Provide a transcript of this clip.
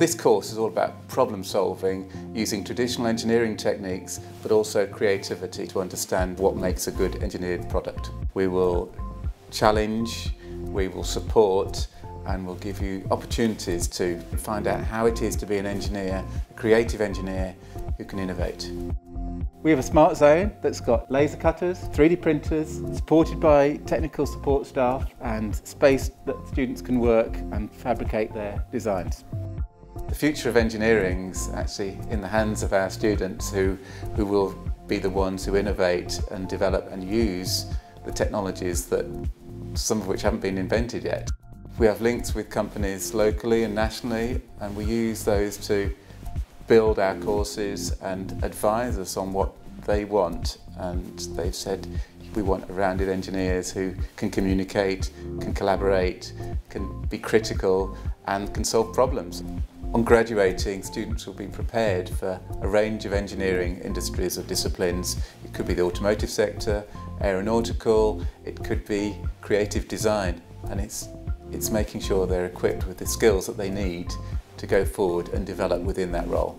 This course is all about problem solving using traditional engineering techniques but also creativity to understand what makes a good engineered product. We will challenge, we will support and we'll give you opportunities to find out how it is to be an engineer, a creative engineer who can innovate. We have a smart zone that's got laser cutters, 3D printers, supported by technical support staff and space that students can work and fabricate their designs. The future of engineering is actually in the hands of our students who, who will be the ones who innovate and develop and use the technologies that some of which haven't been invented yet. We have links with companies locally and nationally and we use those to build our courses and advise us on what they want and they've said we want rounded engineers who can communicate, can collaborate, can be critical and can solve problems. On graduating, students will be prepared for a range of engineering industries or disciplines. It could be the automotive sector, aeronautical, it could be creative design and it's, it's making sure they're equipped with the skills that they need to go forward and develop within that role.